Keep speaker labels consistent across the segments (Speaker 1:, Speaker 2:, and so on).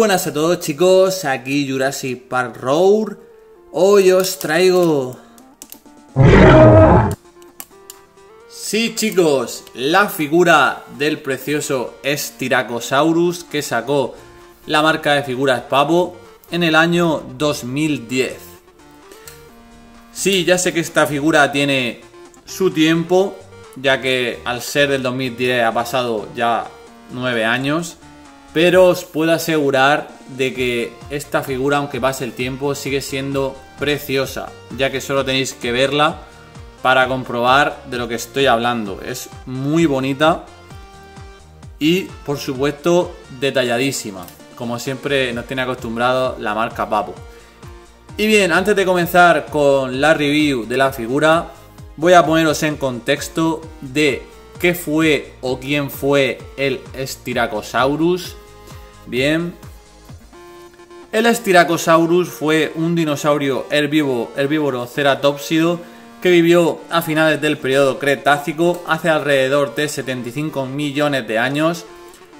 Speaker 1: Buenas a todos chicos, aquí Jurassic Park Road. Hoy os traigo... Sí chicos, la figura del precioso Styracosaurus que sacó la marca de figuras Papo en el año 2010. Sí, ya sé que esta figura tiene su tiempo, ya que al ser del 2010 ha pasado ya 9 años. Pero os puedo asegurar de que esta figura, aunque pase el tiempo, sigue siendo preciosa, ya que solo tenéis que verla para comprobar de lo que estoy hablando. Es muy bonita y, por supuesto, detalladísima, como siempre nos tiene acostumbrado la marca Papo. Y bien, antes de comenzar con la review de la figura, voy a poneros en contexto de qué fue o quién fue el Styracosaurus. Bien. El Styracosaurus fue un dinosaurio herbívoro, herbívoro ceratópsido que vivió a finales del periodo Cretácico hace alrededor de 75 millones de años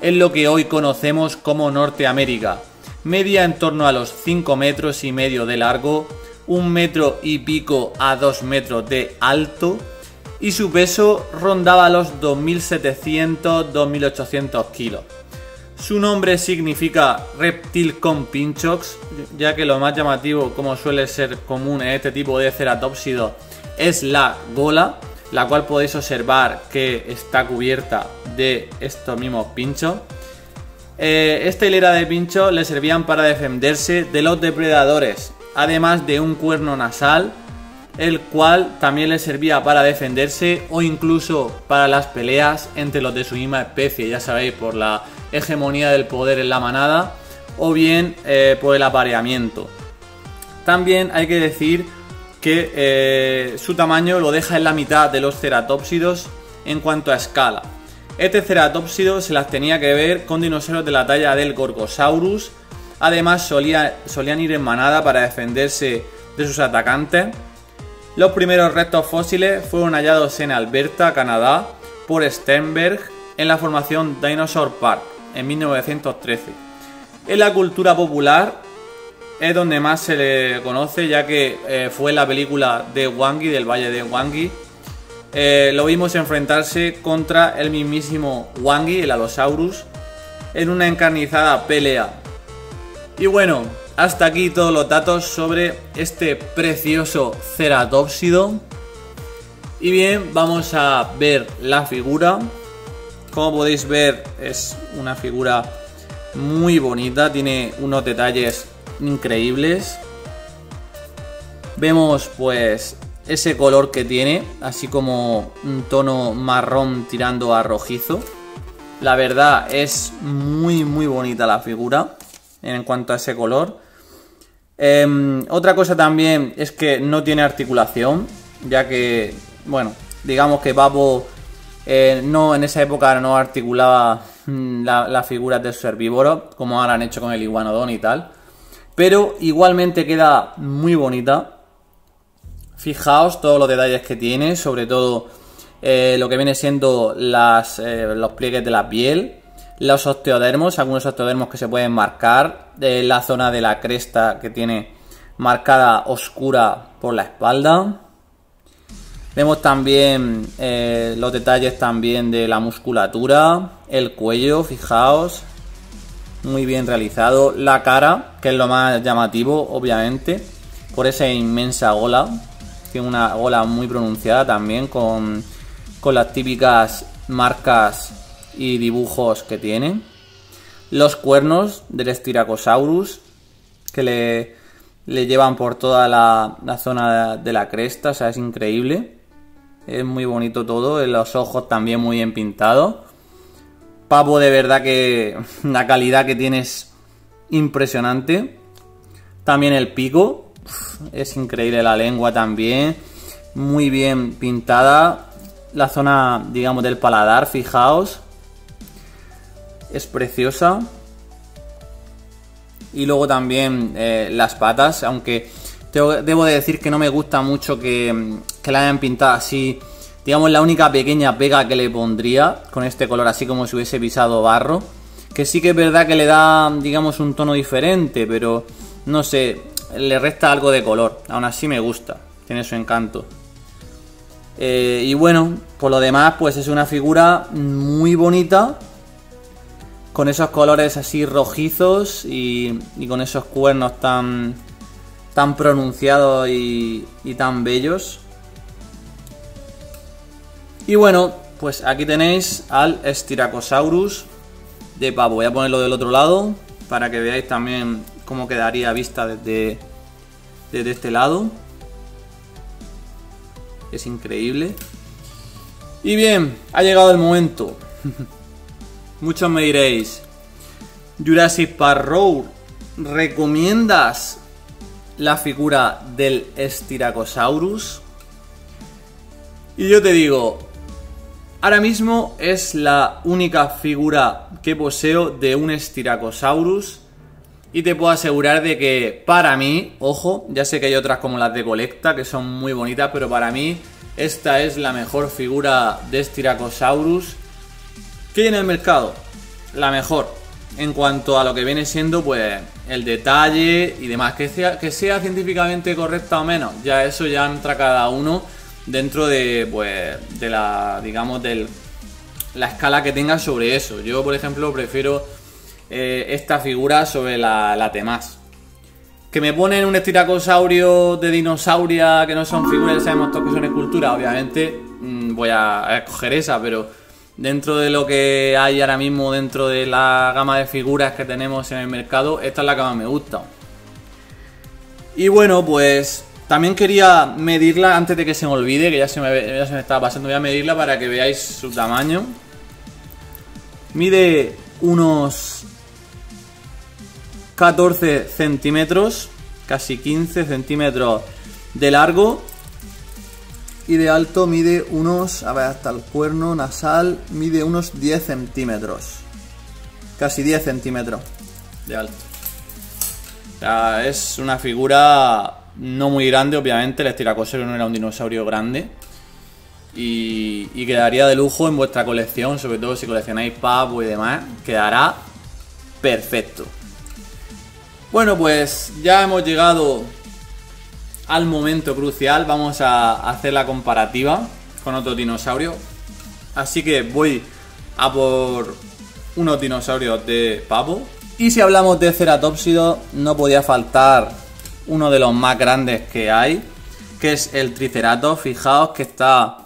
Speaker 1: en lo que hoy conocemos como Norteamérica. Media en torno a los 5 metros y medio de largo, un metro y pico a 2 metros de alto y su peso rondaba los 2.700-2.800 kilos. Su nombre significa reptil con pinchos, ya que lo más llamativo, como suele ser común en este tipo de ceratópsidos, es la gola, la cual podéis observar que está cubierta de estos mismos pinchos. Eh, esta hilera de pinchos le servían para defenderse de los depredadores, además de un cuerno nasal, el cual también le servía para defenderse o incluso para las peleas entre los de su misma especie, ya sabéis, por la hegemonía del poder en la manada o bien eh, por el apareamiento. También hay que decir que eh, su tamaño lo deja en la mitad de los ceratópsidos en cuanto a escala. Este ceratópsido se las tenía que ver con dinosaurios de la talla del Gorgosaurus. Además solían ir en manada para defenderse de sus atacantes. Los primeros restos fósiles fueron hallados en Alberta, Canadá, por Sternberg en la formación Dinosaur Park en 1913. En la cultura popular es donde más se le conoce, ya que eh, fue la película de Wangi, del Valle de Wangi. Eh, lo vimos enfrentarse contra el mismísimo Wangi, el Allosaurus, en una encarnizada pelea. Y bueno, hasta aquí todos los datos sobre este precioso ceratópsido. Y bien, vamos a ver la figura. Como podéis ver, es una figura muy bonita, tiene unos detalles increíbles. Vemos pues ese color que tiene, así como un tono marrón tirando a rojizo. La verdad es muy muy bonita la figura en cuanto a ese color. Em, otra cosa también es que no tiene articulación, ya que, bueno, digamos que Babo eh, no, en esa época no articulaba mm, las figuras de su herbívoro, como ahora han hecho con el iguanodón y tal. Pero igualmente queda muy bonita. Fijaos todos los detalles que tiene, sobre todo eh, lo que viene siendo las, eh, los pliegues de la piel, los osteodermos, algunos osteodermos que se pueden marcar, la zona de la cresta que tiene marcada oscura por la espalda. Vemos también eh, los detalles también de la musculatura, el cuello, fijaos, muy bien realizado. La cara, que es lo más llamativo, obviamente, por esa inmensa gola, tiene una gola muy pronunciada también, con, con las típicas marcas y dibujos que tiene. Los cuernos del Styracosaurus, que le, le llevan por toda la, la zona de la cresta, o sea, es increíble. Es muy bonito todo. Los ojos también muy bien pintados. Papo, de verdad que la calidad que tiene es impresionante. También el pico. Es increíble la lengua también. Muy bien pintada. La zona, digamos, del paladar, fijaos. Es preciosa. Y luego también eh, las patas, aunque debo de decir que no me gusta mucho que, la hayan pintado así. Digamos, la única pequeña pega que le pondría con este color, así como si hubiese pisado barro, Que sí que es verdad que le da, digamos, un tono diferente, pero no sé, le resta algo de color. Aún así me gusta, tiene su encanto. Eh, y bueno, por lo demás, pues es una figura muy bonita. Con esos colores así rojizos y, con esos cuernos tan, tan pronunciados y, tan bellos. Y bueno, pues aquí tenéis al Styracosaurus de pavo. Voy a ponerlo del otro lado para que veáis también cómo quedaría vista desde, desde este lado. Es increíble. Y bien, ha llegado el momento. Muchos me diréis, Jurassic Park Road, ¿recomiendas la figura del Styracosaurus? Y yo te digo, ahora mismo es la única figura que poseo de un Styracosaurus y te puedo asegurar de que para mí, ojo, ya sé que hay otras como las de colecta que son muy bonitas, pero para mí esta es la mejor figura de Styracosaurus que hay en el mercado. La mejor. En cuanto a lo que viene siendo, pues, el detalle y demás. Que sea, que sea científicamente correcta o menos. Ya eso ya entra cada uno dentro de, pues, de la, digamos, de la escala que tenga sobre eso. Yo, por ejemplo, prefiero eh, esta figura sobre la, la. Que me ponen un estiracosaurio de dinosauria que no son figuras, sabemos todos que son esculturas, obviamente mm, voy a, escoger esa, pero dentro de lo que hay ahora mismo, dentro de la gama de figuras que tenemos en el mercado, esta es la que más me gusta. Y bueno, pues también quería medirla antes de que se me olvide, que ya se me, ya se me estaba pasando, voy a medirla para que veáis su tamaño. Mide unos 14 centímetros, casi 15 centímetros de largo. Y de alto mide unos, a ver, hasta el cuerno nasal, mide unos 10 centímetros. Casi 10 centímetros de alto. O sea, es una figura no muy grande, obviamente. El estiracosero no era un dinosaurio grande. Y, y, quedaría de lujo en vuestra colección, sobre todo si coleccionáis pavo y demás. Quedará perfecto. Bueno, pues ya hemos llegado al momento crucial. Vamos a hacer la comparativa con otro dinosaurio. Así que voy a por unos dinosaurios de pavo. Y si hablamos de ceratopsido, no podía faltar uno de los más grandes que hay, que es el triceratops. Fijaos que está,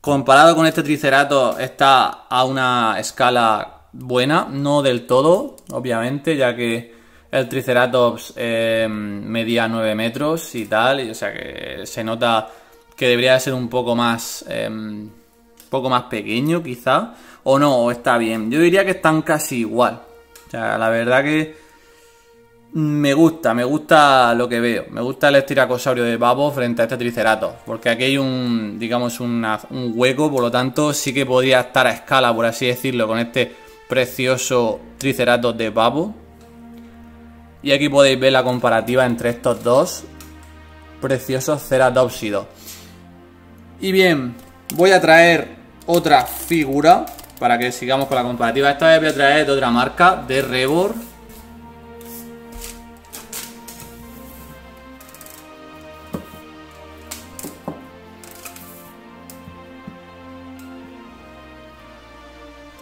Speaker 1: comparado con este triceratops, está a una escala buena, no del todo, obviamente, ya que el Triceratops eh, medía 9 metros y tal, o sea que se nota que debería ser un poco más, eh, poco más pequeño quizá, o no, o está bien. Yo diría que están casi igual. O sea, la verdad que me gusta, me gusta lo que veo. Me gusta el estiracosaurio de pavo frente a este Triceratops, porque aquí hay un, digamos, un hueco, por lo tanto sí que podría estar a escala, por así decirlo, con este precioso Triceratops de pavo. Y aquí podéis ver la comparativa entre estos dos preciosos ceratopsidos. Y bien, voy a traer otra figura para que sigamos con la comparativa. Esta vez voy a traer de otra marca, de Rebor.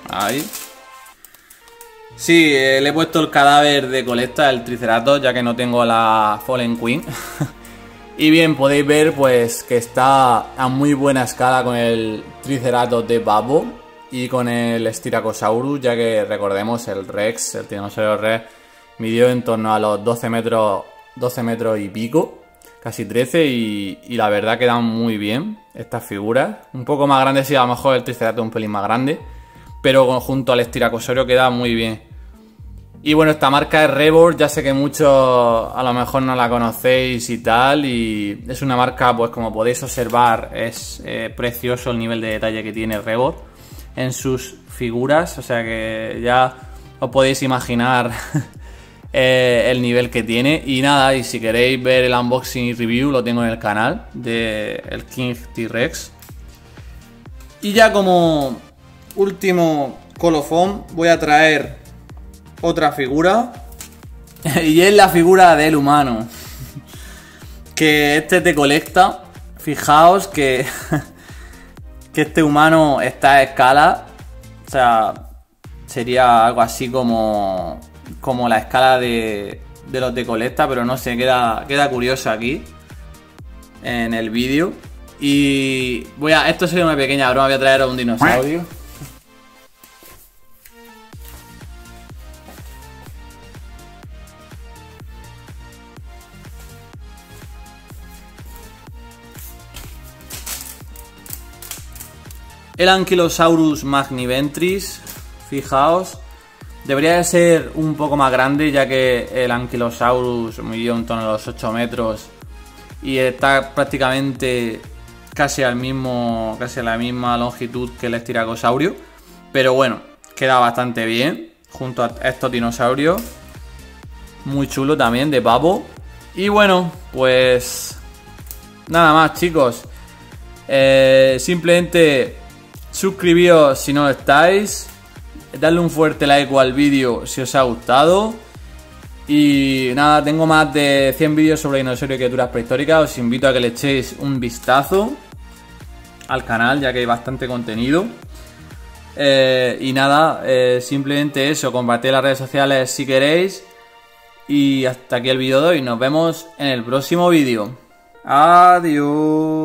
Speaker 1: Ahí. Sí, eh, le he puesto el cadáver de colecta, el Triceratops, ya que no tengo la Fallen Queen. y bien, podéis ver pues que está a muy buena escala con el Triceratops de Babo y con el Styracosaurus, ya que recordemos el Rex, el tiranosaurio Rex, midió en torno a los 12 metros, 12 metros y pico, casi 13, y, la verdad quedan muy bien estas figuras. Un poco más grandes, sí, a lo mejor el Triceratops un pelín más grande, pero junto al Estiracosaurio queda muy bien. Y bueno, esta marca es Rebor, ya sé que muchos a lo mejor no la conocéis y tal, y es una marca, pues como podéis observar, es eh, precioso el nivel de detalle que tiene Rebor en sus figuras, o sea que ya os podéis imaginar eh, el nivel que tiene. Y nada, y si queréis ver el unboxing y review, lo tengo en el canal de King T-Rex. Y ya como último colofón, voy a traer otra figura. y es la figura del humano. que este te colecta. Fijaos que, que este humano está a escala. O sea, sería algo así como, como la escala de, de los de colecta, pero no sé, queda, queda curioso aquí en el vídeo. Y voy a. Esto sería una pequeña broma, voy a traer a un dinosaurio. El Ankylosaurus magniventris, fijaos, debería de ser un poco más grande ya que el Ankylosaurus midió un tono de los 8 metros y está prácticamente casi al mismo casi a la misma longitud que el estiracosaurio, pero bueno, queda bastante bien junto a estos dinosaurios. Muy chulo también de pavo. Y bueno, pues nada más, chicos. Eh, simplemente Suscribíos si no estáis. Darle un fuerte like al vídeo si os ha gustado. Y nada, tengo más de 100 vídeos sobre dinosaurios y criaturas prehistóricas. Os invito a que le echéis un vistazo al canal, ya que hay bastante contenido. Eh, y nada, eh, simplemente eso, compartid las redes sociales si queréis. Y hasta aquí el vídeo de hoy. Nos vemos en el próximo vídeo. Adiós.